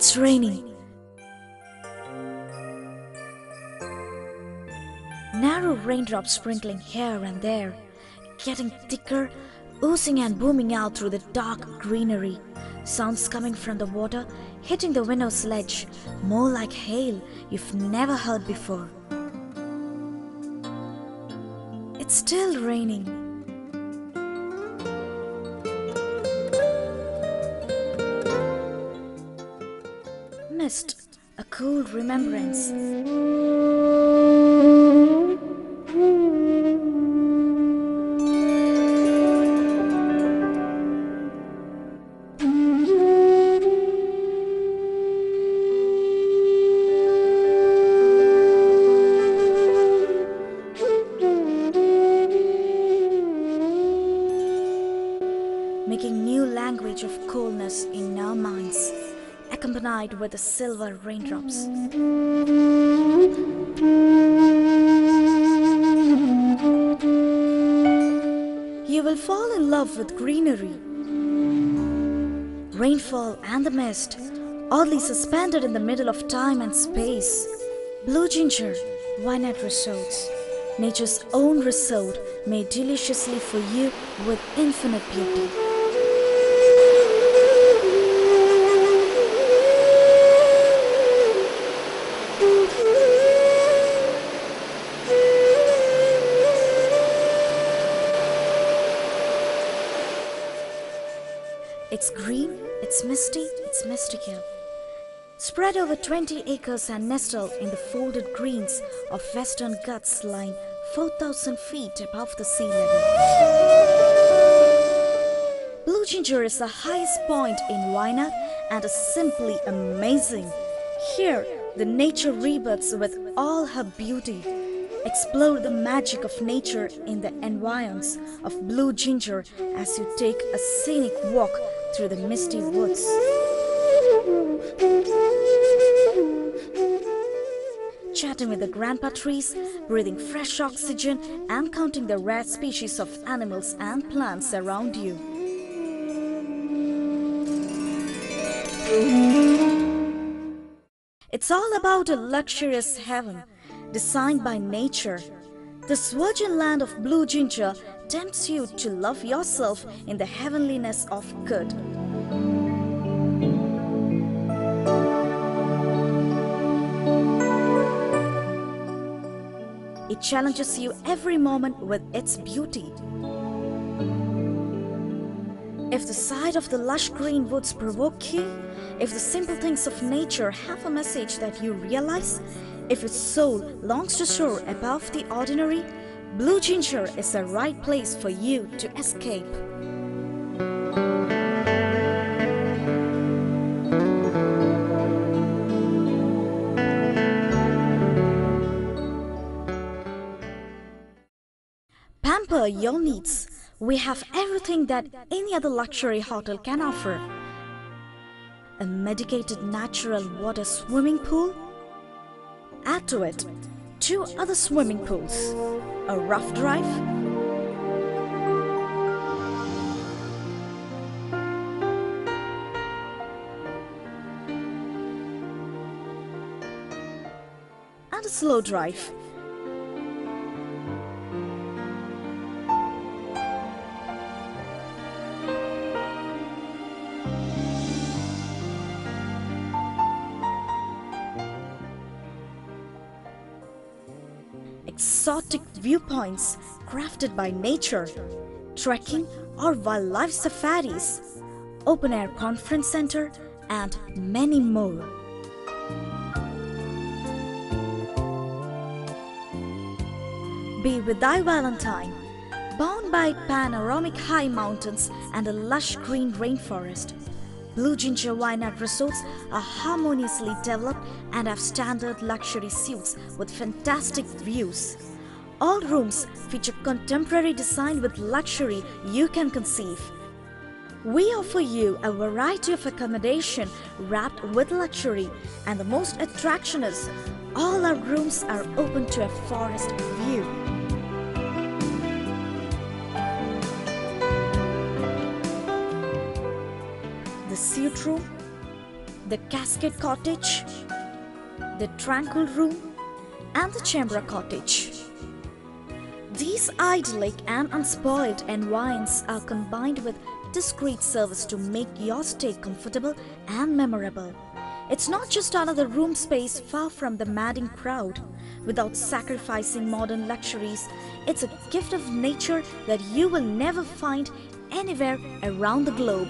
It's raining. Narrow raindrops sprinkling here and there, getting thicker, oozing and booming out through the dark greenery. Sounds coming from the water, hitting the window's ledge, more like hail you've never heard before. It's still raining. A cold remembrance. making new language of coolness in our minds, accompanied with the silver raindrops. You will fall in love with greenery. Rainfall and the mist, oddly suspended in the middle of time and space. Blue Ginger, Wayanad Resorts, nature's own resort made deliciously for you with infinite beauty. It's green, it's misty, it's mystical. Spread over 20 acres and nestled in the folded greens of Western Ghats lying 4,000 feet above the sea level. Blue Ginger is the highest point in Wayanad and is simply amazing. Here, the nature rebirths with all her beauty. Explore the magic of nature in the environs of Blue Ginger as you take a scenic walk through the misty woods. Chatting with the grandpa trees, breathing fresh oxygen, and counting the rare species of animals and plants around you. It's all about a luxurious heaven designed by nature. This virgin land of blue ginger tempts you to love yourself in the heavenliness of good. It challenges you every moment with its beauty. If the sight of the lush green woods provoke you, if the simple things of nature have a message that you realize, if your soul longs to soar above the ordinary, Blue Ginger is the right place for you to escape. Pamper your needs. We have everything that any other luxury hotel can offer. A medicated natural water swimming pool. Add to it two other swimming pools, a rough drive, and a slow drive. Exotic viewpoints crafted by nature, trekking or wildlife safaris, open air conference center, and many more. Be with thy Valentine, bound by panoramic high mountains and a lush green rainforest. Blue Ginger Wayanad resorts are harmoniously developed and have standard luxury suites with fantastic views. All rooms feature contemporary design with luxury you can conceive. We offer you a variety of accommodation wrapped with luxury, and the most attraction is all our rooms are open to a forest view. Room, the Cascade Cottage, the Tranquil Room, and the Chembra Cottage. These idyllic and unspoiled environs are combined with discreet service to make your stay comfortable and memorable. It's not just another room space far from the madding crowd. Without sacrificing modern luxuries, it's a gift of nature that you will never find anywhere around the globe.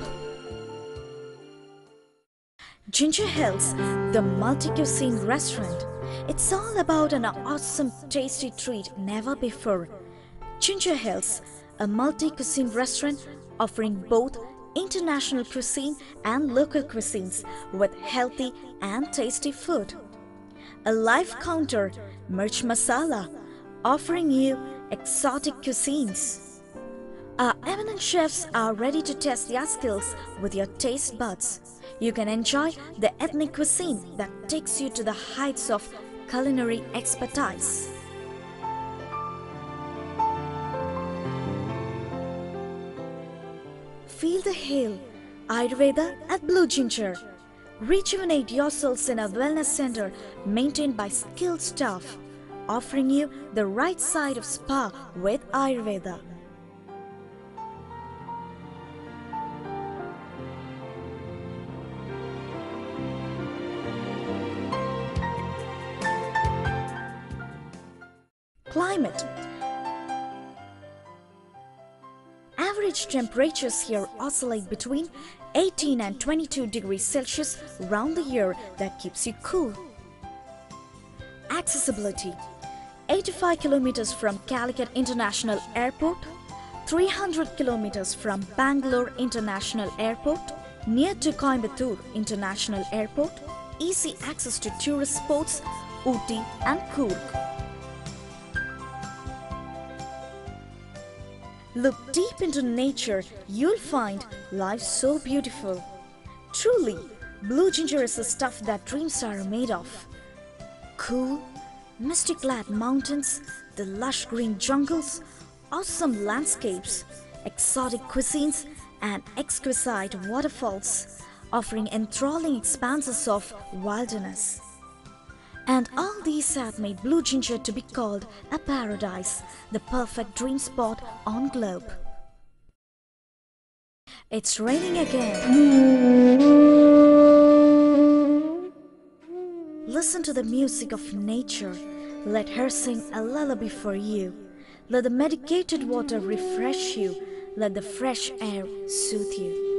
Ginger Hills, the multi-cuisine restaurant. It's all about an awesome tasty treat never before. Ginger Hills, a multi-cuisine restaurant offering both international cuisine and local cuisines with healthy and tasty food. A live counter, Mirch Masala, offering you exotic cuisines. Our eminent chefs are ready to test their skills with your taste buds. You can enjoy the ethnic cuisine that takes you to the heights of culinary expertise. Feel the hail, Ayurveda at Blue Ginger. Rejuvenate yourselves in a wellness center maintained by skilled staff, offering you the right side of spa with Ayurveda. Climate Average temperatures here oscillate between 18 and 22 degrees Celsius round the year that keeps you cool. Accessibility 85 kilometers from Calicut International Airport, 300 kilometers from Bangalore International Airport, near to Coimbatore International Airport, easy access to tourist spots, Ooty and Coorg. Look deep into nature, you'll find life so beautiful. Truly, blue ginger is the stuff that dreams are made of. Cool, mystic-clad mountains, the lush green jungles, awesome landscapes, exotic cuisines, and exquisite waterfalls, offering enthralling expanses of wilderness. And all these have made Blue Ginger to be called a paradise, the perfect dream spot on globe. It's raining again. Listen to the music of nature. Let her sing a lullaby for you. Let the medicated water refresh you. Let the fresh air soothe you.